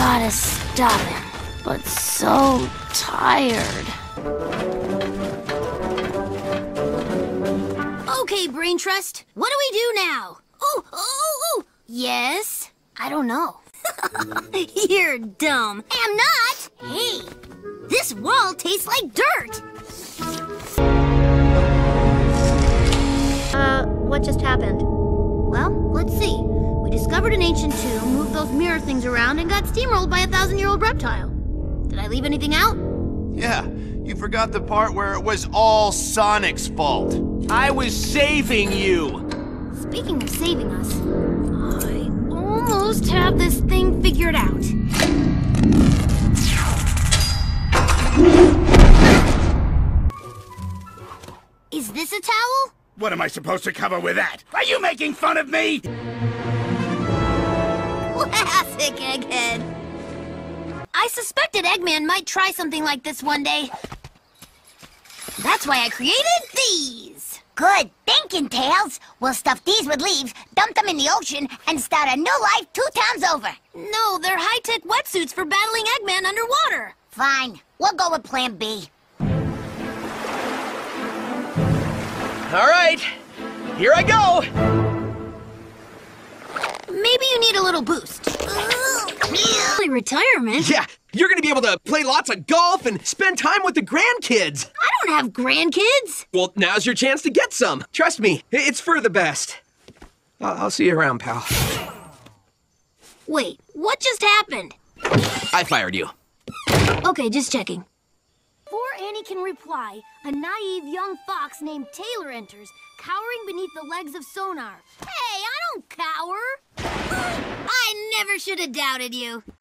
gotta stop him, but so tired. Okay, Brain Trust, what do we do now? Oh, oh, oh, yes? I don't know. You're dumb. I'm not. Hey, this wall tastes like dirt. Uh, what just happened? Well, let's see. We discovered an ancient tomb, moved those mirror things around, and got steamrolled by a thousand-year-old reptile. Did I leave anything out? Yeah, you forgot the part where it was all Sonic's fault. I was saving you! Speaking of saving us, I almost have this thing figured out. Is this a towel? What am I supposed to cover with that? Are you making fun of me? Classic Egghead. I suspected Eggman might try something like this one day. That's why I created these. Good thinking, Tails. We'll stuff these with leaves, dump them in the ocean, and start a new life two towns over. No, they're high-tech wetsuits for battling Eggman underwater. Fine. We'll go with Plan B. All right, here I go! Maybe you need a little boost. Retirement? Yeah, you're gonna be able to play lots of golf and spend time with the grandkids. I don't have grandkids. Well, now's your chance to get some. Trust me, it's for the best. I'll, I'll see you around, pal. Wait, what just happened? I fired you. Okay, just checking. Before Annie can reply, a naive young fox named Taylor enters, cowering beneath the legs of Sonar. Hey, I don't cower! Should have doubted you.